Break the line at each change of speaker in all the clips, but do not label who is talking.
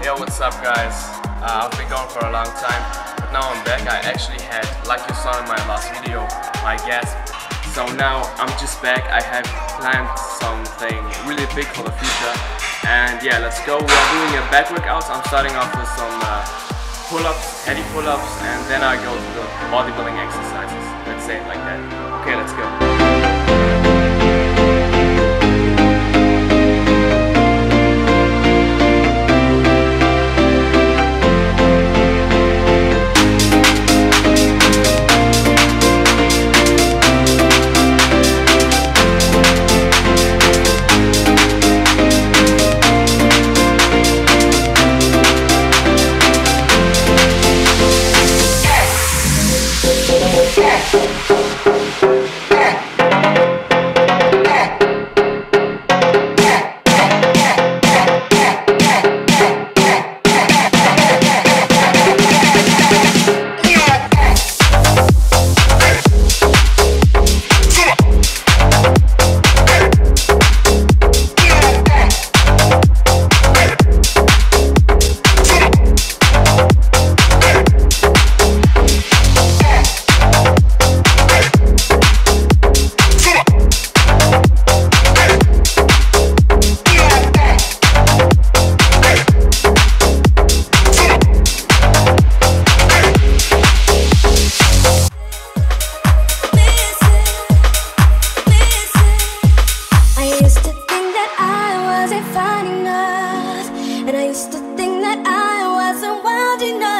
Yo, what's up guys? Uh, I've been gone for a long time, but now I'm back. I actually had, like you saw in my last video, my guest. So now I'm just back. I have planned something really big for the future. And yeah, let's go. We're doing a back workout. I'm starting off with some uh, pull-ups, heavy pull-ups, and then I go to the bodybuilding exercises. Let's say it like that. Okay, let's go.
I enough, and I used to think that I wasn't wild enough.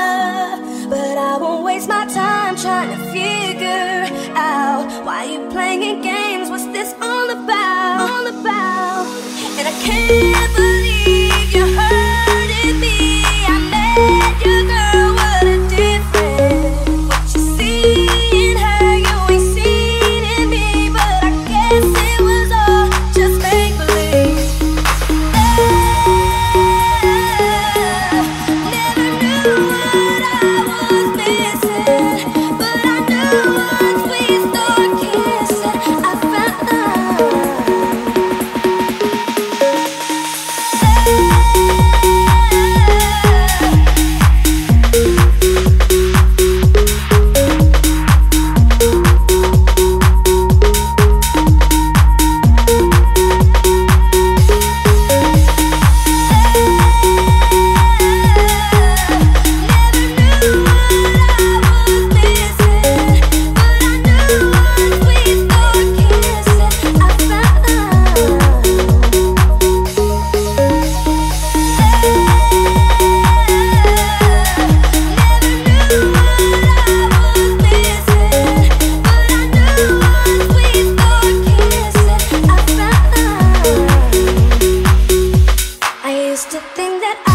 I used to think that I